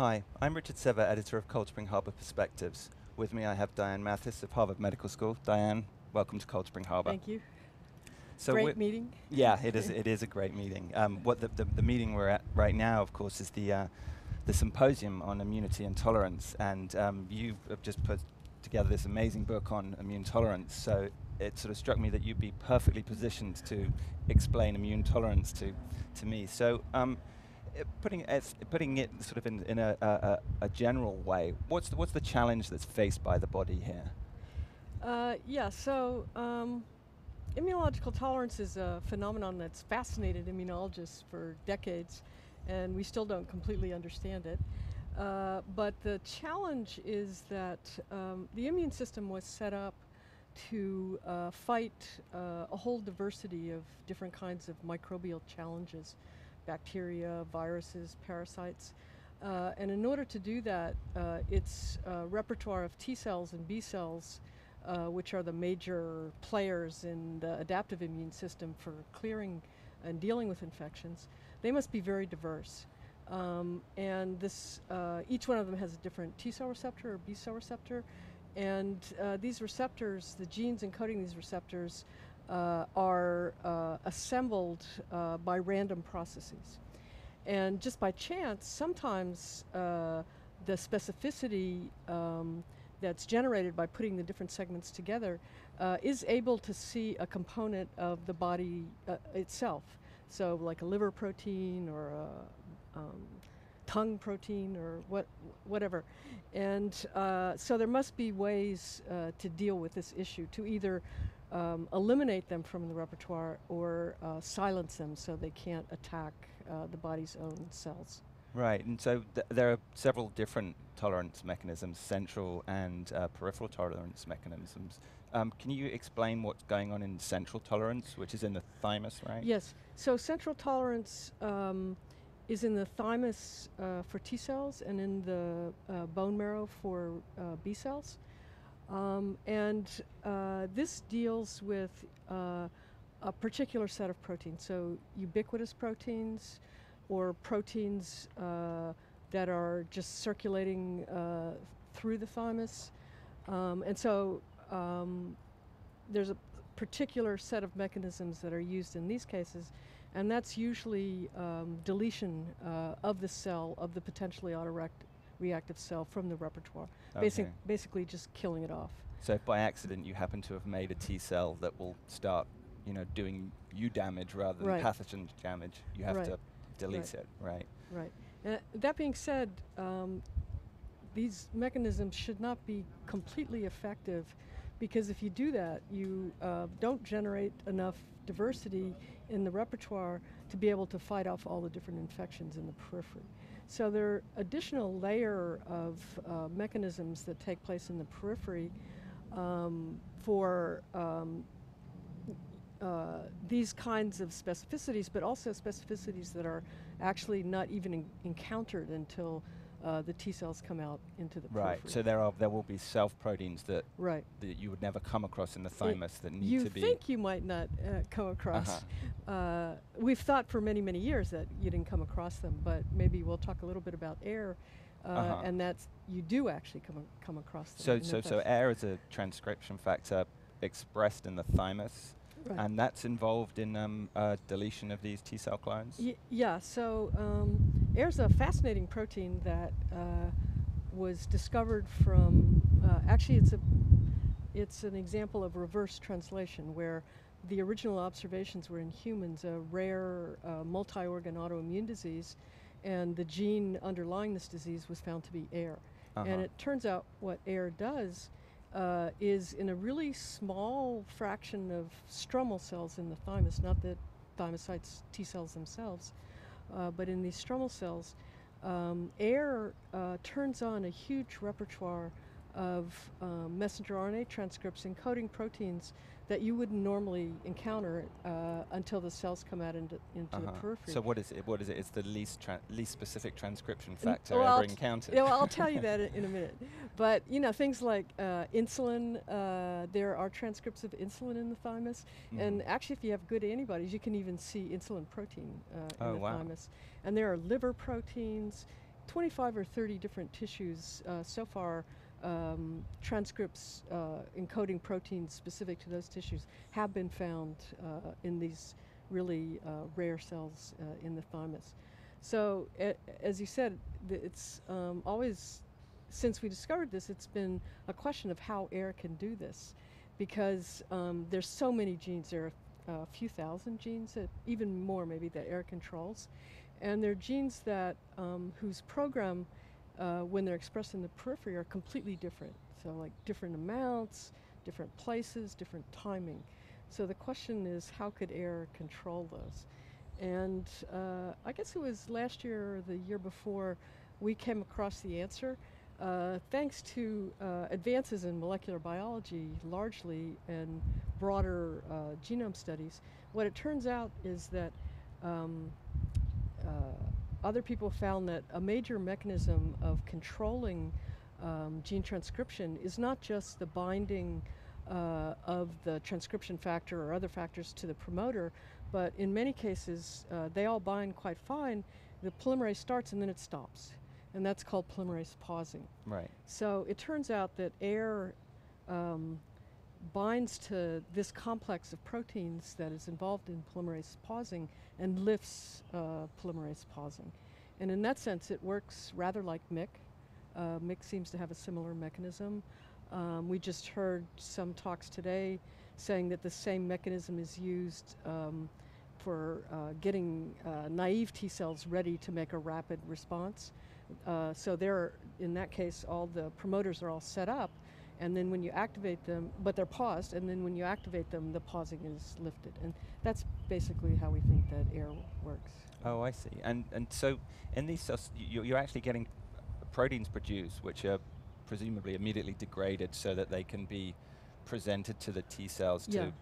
Hi, I'm Richard Sever, editor of Cold Spring Harbor Perspectives. With me I have Diane Mathis of Harvard Medical School. Diane, welcome to Cold Spring Harbor. Thank you. So Great meeting. Yeah, it is. It is a great meeting. Um, what the, the, the meeting we're at right now, of course, is the uh, the symposium on immunity and tolerance, and um, you have just put together this amazing book on immune tolerance. So it sort of struck me that you'd be perfectly positioned to explain immune tolerance to to me. So. Um, putting it, putting it sort of in, in a, a, a, general way, what's the, what's the challenge that's faced by the body here? Uh, yeah, so um, immunological tolerance is a phenomenon that's fascinated immunologists for decades, and we still don't completely understand it. Uh, but the challenge is that um, the immune system was set up to uh, fight uh, a whole diversity of different kinds of microbial challenges bacteria, viruses, parasites. Uh, and in order to do that, uh, its uh, repertoire of T cells and B cells, uh, which are the major players in the adaptive immune system for clearing and dealing with infections, they must be very diverse. Um, and this, uh, each one of them has a different T cell receptor or B cell receptor. And these receptors, the genes encoding these receptors, are uh, assembled uh, by random processes. And just by chance, sometimes uh, the specificity um, that's generated by putting the different segments together uh, is able to see a component of the body uh, itself. So, like a liver protein or a um, tongue protein or what, whatever. And so there must be ways to deal with this issue to either um, eliminate them from the repertoire or uh, silence them so they can't attack uh, the body's own cells. Right, and so th there are several different tolerance mechanisms, central and uh, peripheral tolerance mechanisms. Um, can you explain what's going on in central tolerance, which is in the thymus, right? Yes, so central tolerance um, is in the thymus uh, for T cells and in the uh, bone marrow for uh, B cells. Um, and uh, this deals with uh, a particular set of proteins, so ubiquitous proteins or proteins uh, that are just circulating uh, through the thymus. Um, and so um, there's a particular set of mechanisms that are used in these cases, and that's usually um, deletion uh, of the cell of the potentially autoreactive reactive cell from the repertoire. Okay. Basic, basically just killing it off. So if by accident you happen to have made a T cell that will start, you know, doing you damage rather than right. pathogen damage, you have right. to delete right. it, right? Right. And that being said, um, these mechanisms should not be completely effective because if you do that, you uh, don't generate enough diversity in the repertoire to be able to fight off all the different infections in the periphery. So there are additional layer of uh, mechanisms that take place in the periphery um, for um, uh, these kinds of specificities, but also specificities that are actually not even encountered until uh, the T cells come out into the right. Periphery. So there are there will be self proteins that right. that you would never come across in the thymus it that need to be. You think you might not uh, come across. -huh. Uh, we've thought for many many years that you didn't come across them, but maybe we'll talk a little bit about Aire. Uh, -huh. And that's you do actually come come across them. So so so Aire is a transcription factor expressed in the thymus Right. And that's involved in um, uh, deletion of these T cell clones? Y yeah, so um, there's a fascinating protein that uh, was discovered from, uh, actually it's, a, it's an example of reverse translation where the original observations were in humans, a rare uh, multi-organ autoimmune disease, and the gene underlying this disease was found to be Aire. -huh. And it turns out what Aire does uh, is in a really small fraction of stromal cells in the thymus, not the thymocytes T cells themselves, uh, but in these stromal cells, um, Aire uh, turns on a huge repertoire of um, messenger RNA transcripts encoding proteins that you wouldn't normally encounter uh, until the cells come out into, into uh -huh. the uh-huh. periphery. So what is it? What is it? It's the least least specific transcription factor well, ever encountered. Yeah, well, I'll tell you that in a minute. But you know, things like uh, insulin. Uh, there are transcripts of insulin in the thymus, mm and actually, if you have good antibodies, you can even see insulin protein uh, oh in the wow. thymus. And there are liver proteins 25 or 30 different tissues uh, so far. Um, transcripts uh, encoding proteins specific to those tissues have been found uh, in these really uh, rare cells uh, in the thymus. So, as you said, it's um, always, since we discovered this, it's been a question of how Aire can do this. Because um, there's so many genes, there are a few thousand genes, that, even more maybe, that Aire controls. And they're genes that, um, whose program, uh, when they're expressed in the periphery, are completely different. So, like different amounts, different places, different timing. So the question is, how could Aire control those? And uh, I guess it was last year or the year before we came across the answer. Uh, thanks to uh, advances in molecular biology, largely, and broader uh, genome studies, what it turns out is that um, uh, other people found that a major mechanism of controlling um, gene transcription is not just the binding uh, of the transcription factor or other factors to the promoter, but in many cases, uh, they all bind quite fine. The polymerase starts and then it stops, and that's called polymerase pausing. Right. So it turns out that Aire um, binds to this complex of proteins that is involved in polymerase pausing and lifts uh, polymerase pausing. And in that sense, it works rather like MYC. Uh, MYC seems to have a similar mechanism. Um, we just heard some talks today saying that the same mechanism is used um, for uh, getting uh, naive T cells ready to make a rapid response. Uh, so there, in that case, all the promoters are all set up, and then when you activate them, but they're paused, and then when you activate them, the pausing is lifted, and that's basically how we think that Aire works. Oh, I see. And and so in these cells, you- you're actually getting proteins produced, which are presumably immediately degraded so that they can be presented to the T cells Yeah, to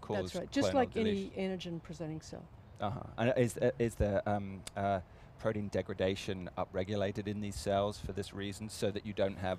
cause That's right, just like deletion. any antigen presenting cell. Uh-huh. And is uh, is the um, uh, protein degradation upregulated in these cells for this reason, so that you don't have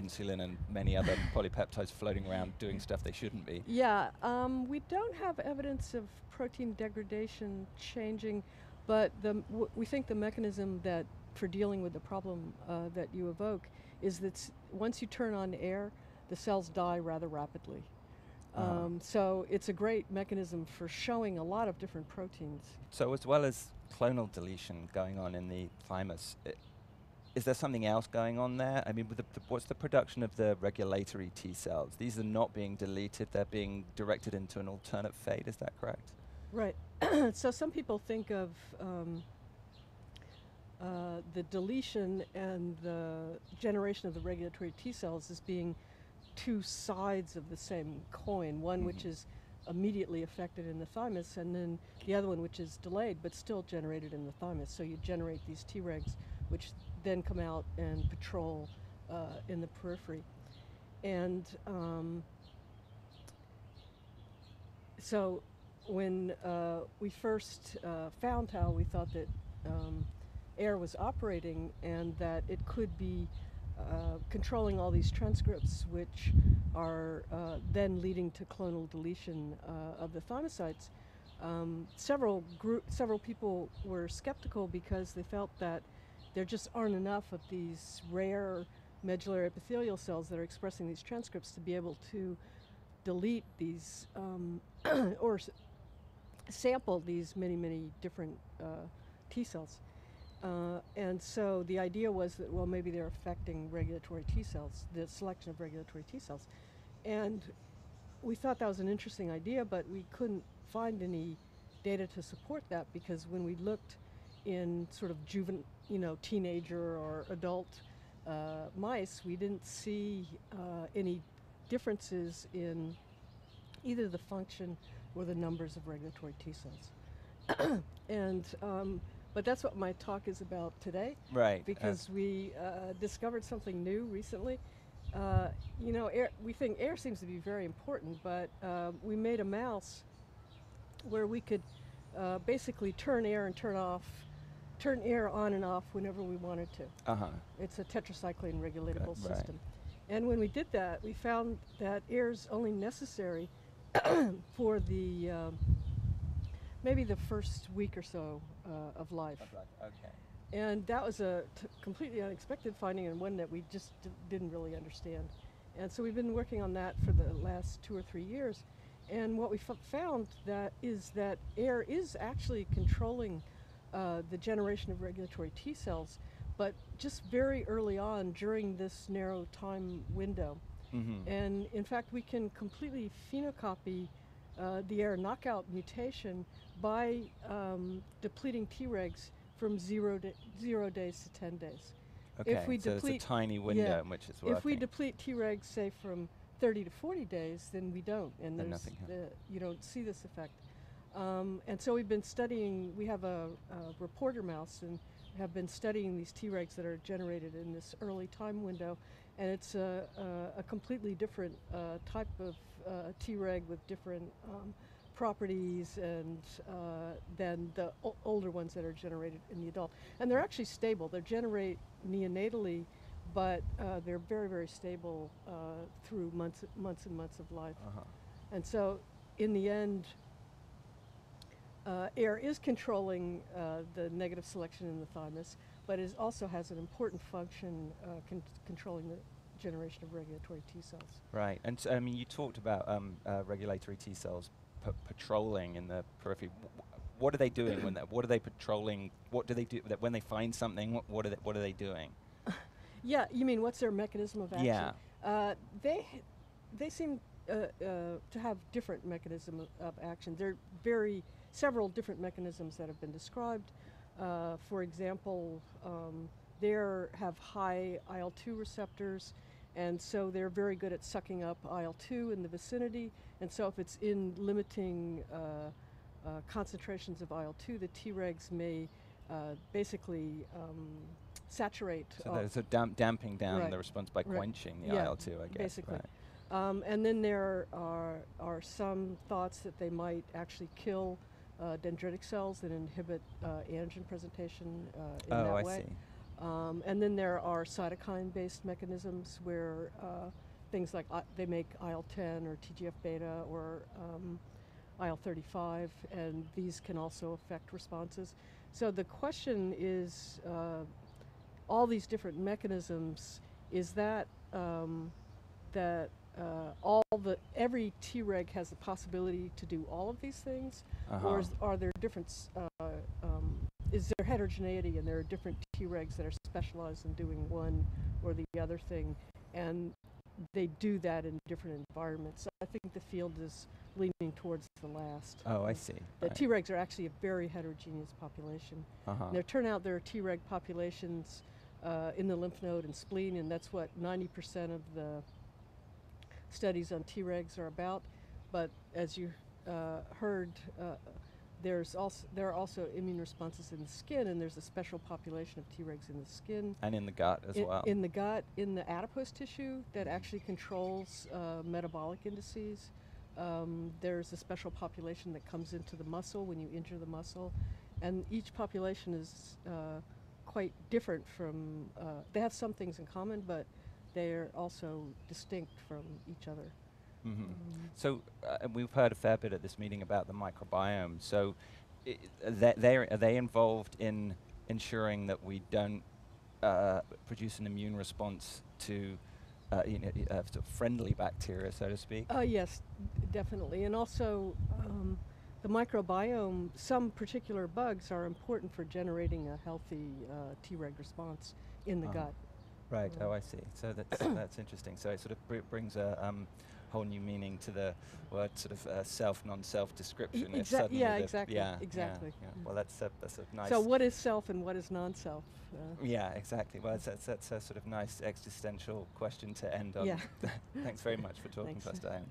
insulin and many other polypeptides floating around doing stuff they shouldn't be? Yeah, um, we don't have evidence of protein degradation changing, but the, w- we think the mechanism that for dealing with the problem uh, that you evoke is that once you turn on Aire, the cells die rather rapidly. Uh-huh. Um, so it's a great mechanism for showing a lot of different proteins. So as well as clonal deletion going on in the thymus, i- is there something else going on there? I mean, with the, the, what's the production of the regulatory T cells? These are not being deleted; they're being directed into an alternate fate. Is that correct? Right. so some people think of um, uh, the deletion and the generation of the regulatory T cells as being two sides of the same coin. One which Mhm. is immediately affected in the thymus, and then the other one which is delayed but still generated in the thymus. So you generate these Tregs, which then come out and patrol uh, in the periphery. And um, so when uh, we first uh, found how we thought that um, Aire was operating and that it could be uh, controlling all these transcripts, which are uh, then leading to clonal deletion uh, of the thymocytes. Um, several group, several people were skeptical because they felt that there just aren't enough of these rare medullary epithelial cells that are expressing these transcripts to be able to delete these um, or sample these many, many different uh, T cells. Uh, and so the idea was that, well, maybe they're affecting regulatory T cells, the selection of regulatory T cells. And we thought that was an interesting idea, but we couldn't find any data to support that because when we looked in sort of juvenile, you know, teenager or adult uh, mice, we didn't see uh, any differences in either the function or the numbers of regulatory T cells. and um, but that's what my talk is about today Right. uh, because we uh, discovered something new recently. Uh, you know, Aire, we think Aire seems to be very important, but uh, we made a mouse where we could uh, basically turn Aire and turn off, turn Aire on and off whenever we wanted to. uh huh. It's a tetracycline regulatable right. system. And when we did that, we found that Aire is only necessary for the um, maybe the first week or so uh, of life. Okay. and that was a t- completely unexpected finding and one that we just d- didn't really understand. And so we've been working on that for the last two or three years. And what we f- found that is that Aire is actually controlling uh, the generation of regulatory T cells, but just very early on during this narrow time window. Mm-hmm. And in fact, we can completely phenocopy uh, the Aire knockout mutation by um, depleting Tregs from zero, zero days to 10 days. okay, we so deplete- it's a tiny window yeah, in which it's working. If we deplete Tregs, say from 30 to 40 days, then we don't, and Then there's nothing the, you don't see this effect. Um, and so we've been studying. We have a, a reporter mouse, and have been studying these Tregs that are generated in this early time window, and it's a, a, a completely different uh, type of uh, Treg with different um, properties and uh, than the older ones that are generated in the adult. And they're actually stable. They generate neonatally, but uh, they're very, very stable uh, through months, months and months of life. uh-huh. And so, in the end, uh, Aire is controlling uh, the negative selection in the thymus, but it also has an important function uh, con- controlling the generation of regulatory T cells. Right, and so, I mean, you talked about um, uh, regulatory T cells p- patrolling in the periphery. What are they doing when? That, what are they patrolling? What do they do that when they find something? What, what are they, what are they doing? Yeah, you mean what's their mechanism of action? Yeah. Uh, they they seem uh, uh, to have different mechanism of, action. There are very several different mechanisms that have been described. Uh, for example, um, they have high IL-2 receptors, and so they're very good at sucking up IL-2 in the vicinity. And so, if it's in limiting uh, uh, concentrations of IL-2, the Tregs may uh, basically um, saturate. So damp, damping down Right. the response by Right. quenching the Yeah, IL-2, I guess. basically. Right. Um, and then there are, are some thoughts that they might actually kill uh, dendritic cells that inhibit uh, antigen presentation uh, in Oh, that I way. see. Um, and then there are cytokine-based mechanisms where uh, things like I they make IL-10 or TGF beta or um, IL-35, and these can also affect responses. So the question is, uh, all these different mechanisms, is that um, that uh, all the every Treg has the possibility to do all of these things, Uh-huh. or is, are there different? Uh, um, is there heterogeneity, and there are different Tregs that are specialized in doing one or the other thing, and they do that in different environments. So I think the field is leaning towards the last. oh, I see. The right. Tregs are actually a very heterogeneous population. uh-huh. There turn out there are Treg populations uh, in the lymph node and spleen, and that's what 90% of the studies on Tregs are about. But as you uh, heard, uh, there's also there are also immune responses in the skin, and there's a special population of Tregs in the skin, and in the gut as in, well. in the gut, in the adipose tissue that actually controls uh, metabolic indices. Um, there's a special population that comes into the muscle when you injure the muscle, and each population is uh, quite different from. Uh, they have some things in common, but they're also distinct from each other. Hmm Um, So uh, and we've heard a fair bit at this meeting about the microbiome. So they, they are they involved in ensuring that we don't uh, produce an immune response to uh, you know, uh, sort of friendly bacteria, so to speak? Uh, yes, definitely. And also, um, the microbiome, some particular bugs are important for generating a healthy uh, Treg response in the Uh-huh. gut. Right. Um, Oh, I see. So that's that's interesting. So it sort of br- brings a um, whole new meaning to the word sort of uh, self non-self description. if exact- yeah, exactly, Yeah, yeah, exactly. yeah. Mhm. Well, that's a, that's a nice. So, what is self and what is non-self? Uh, Yeah, exactly. Well, that's, that's, that's a sort of nice existential question to end on. Yeah. Thanks very much for talking Thanks. to us, Diane.